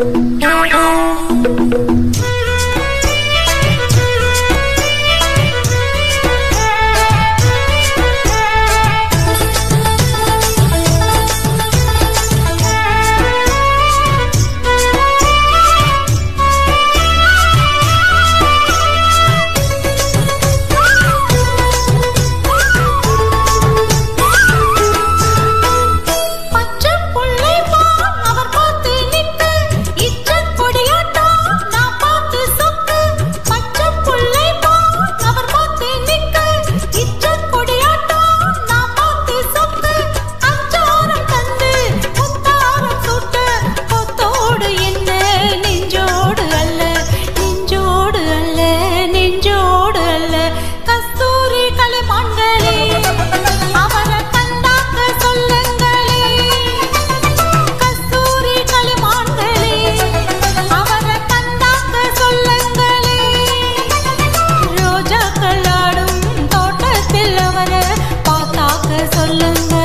Thank you. சொல்லுங்க